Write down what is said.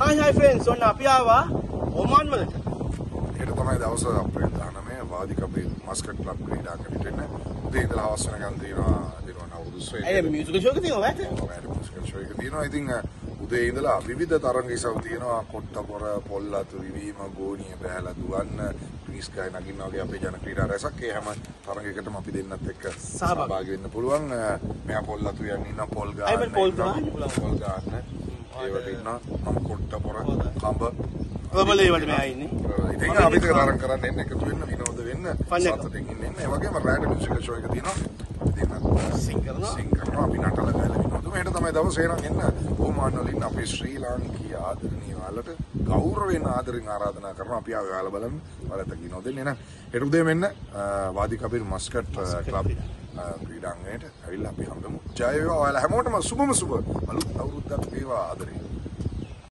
හයි friends ඔන්න අපි ආවා ඔමාන් වලට. හෙට තමයි දවස අප්‍රේල් 19 වාදික අපේ මස්කට් ක්ලබ් ක්‍රීඩාංගණයට එන්න. උදේ ඉඳලා හවස වෙනකන් තියෙනවා දෙනවා නවුරුදු ඇයි ශ්‍රේණිය. මියුසිකල් ෂෝ එක තියෙනවා ඈත? ඔයාලට මුස්කල් ෂෝ එක තියෙනවා. ඉතින් උදේ ඉඳලා විවිධ තරඟ ඉසව් තියෙනවා. කොට්ටපොර, පොල්ලතු විවීම, ගෝණිය බෑලා දුවන්න, පිනිස් ගහ නගින්න වගේ අපේ ජන ක්‍රීඩා රැසක් ඒ හැම තරඟයකටම අපි දෙන්නත් එක්ක සහභාගී වෙන්න පුළුවන්. මෙයා පොල්ලතු යන්න ඉන්න පොල් ගන්න. පොල්. ගන්න. පොල් ගන්න. ඒවට ඉන්නවා. මම කොට්ටපොර, කඹ ඔබල ඒවට මෙයා ඉන්නේ. ඉතින් අපිට තරම් කරන්න එන්න එකතු වෙන්න විනෝද වෙන්න. සතුටින් ඉන්න එන්න ඒ වගේම රෑට මියුසිකල් ෂෝ එක තියෙනවා ඉතින් සිං කරනවා. සිං කරනවා අපි නටල තමයි දවසේ එනම් එන්න. ඕමාන් වලින් අපේ ශ්‍රී ලාංකීය ආදරණීය වලට ගෞරවයෙන් ආදරෙන් ආරාධනා කරනවා. අපි ආව ඔයාලා බලන්න. ඔයාලට විනෝදෙන් එන හෙට උදේ මෙන්න වාදි කබිර් මස්කට් ක්ලබ් ක්‍රීඩාංගණයට ඇවිල්ලා අපි හම්බෙමු ජය වේවා ඔයාලා. හැමෝටම සුබම සුබ. අලුත් අවුරුද්දක් වේවා. ආදරේ.